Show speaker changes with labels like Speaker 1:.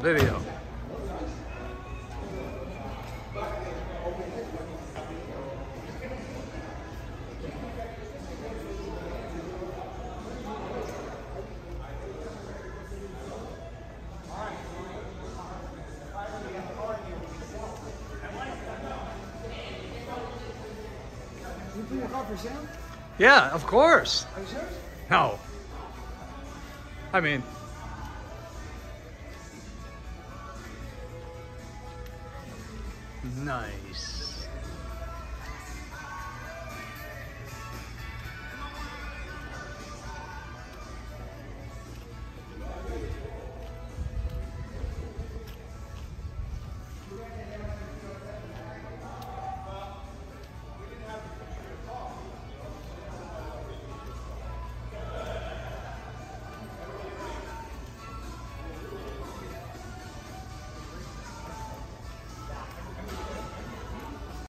Speaker 1: video.
Speaker 2: You put your car for sale?
Speaker 1: Yeah, of course.
Speaker 2: Are you serious?
Speaker 1: No. I mean, nice.